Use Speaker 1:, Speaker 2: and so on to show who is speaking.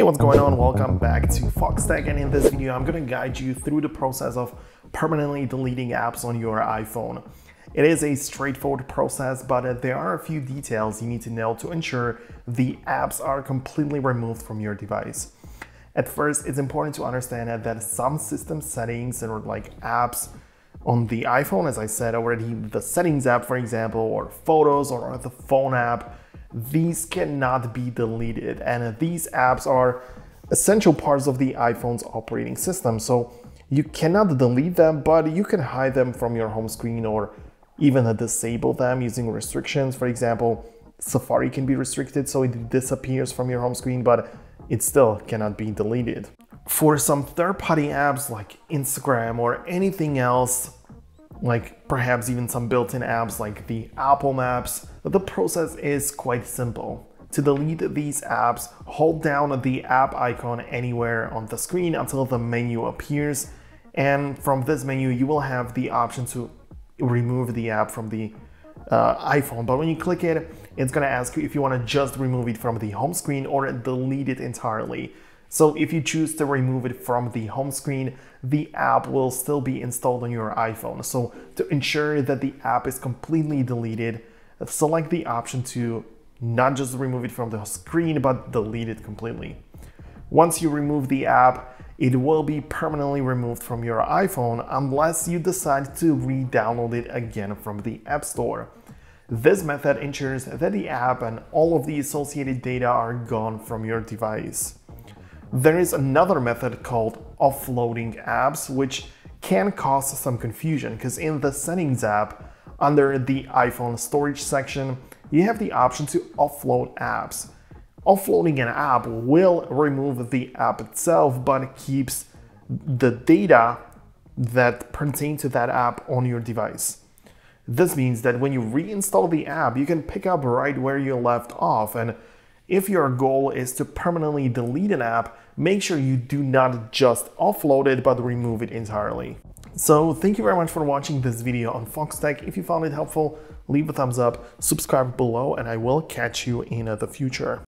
Speaker 1: Hey, what's going on? Welcome back to Foxtecc and in this video I'm going to guide you through the process of permanently deleting apps on your iPhone. It is a straightforward process, but uh, there are a few details you need to know to ensure the apps are completely removed from your device. At first, it's important to understand that some system settings or like apps on the iPhone, as I said already, the settings app, for example, or photos or the phone app, these cannot be deleted. And these apps are essential parts of the iPhone's operating system. So you cannot delete them, but you can hide them from your home screen or even disable them using restrictions. For example, Safari can be restricted so it disappears from your home screen, but it still cannot be deleted. For some third-party apps like Instagram or anything else, like perhaps even some built-in apps like the Apple Maps, the process is quite simple. To delete these apps, hold down the app icon anywhere on the screen until the menu appears, and from this menu you will have the option to remove the app from the uh, iPhone. But when you click it, it's gonna ask you if you wanna just remove it from the home screen or delete it entirely. So if you choose to remove it from the home screen, the app will still be installed on your iPhone. So to ensure that the app is completely deleted, select the option to not just remove it from the screen, but delete it completely. Once you remove the app, it will be permanently removed from your iPhone unless you decide to re-download it again from the App Store. This method ensures that the app and all of the associated data are gone from your device. There is another method called offloading apps, which can cause some confusion because in the settings app, under the iPhone storage section, you have the option to offload apps. Offloading an app will remove the app itself, but keeps the data that pertain to that app on your device. This means that when you reinstall the app, you can pick up right where you left off and if your goal is to permanently delete an app, make sure you do not just offload it, but remove it entirely. So thank you very much for watching this video on Foxtecc. If you found it helpful, leave a thumbs up, subscribe below, and I will catch you in the future.